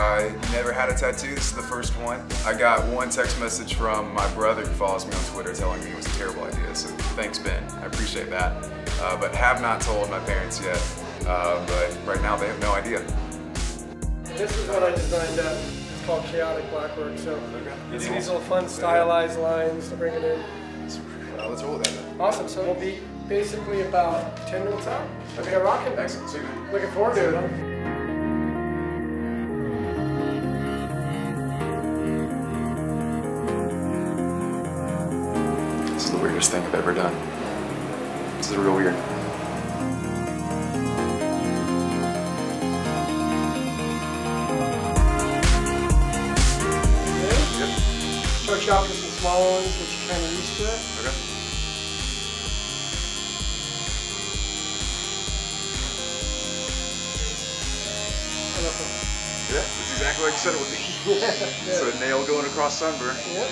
I never had a tattoo. This is the first one. I got one text message from my brother who follows me on Twitter telling me it was a terrible idea. So thanks, Ben. I appreciate that. Uh, but have not told my parents yet. Uh, but right now they have no idea. This is what I designed up. It's called Chaotic Blackwork. So you do these little fun stylized lines to bring it in. Uh, let's roll with that then. Awesome. So we'll be basically about 10 minutes out. Okay, rocking. Excellent. Looking forward to it. Weirdest thing I've ever done. This is real weird. Start you off with some small ones, get you kind of used to it. Okay. And up a- Yeah, that's exactly like you said it would be. so a nail going across sunburn. Yep.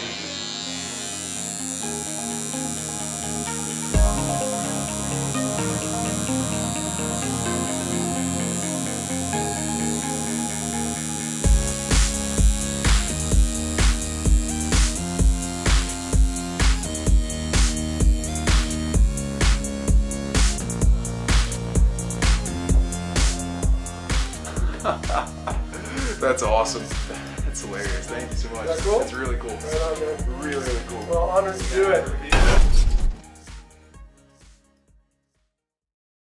That's awesome. That's hilarious. Thank you so much. Is that cool? That's really cool. Right on, man. Really, really cool. Well, honored to do it.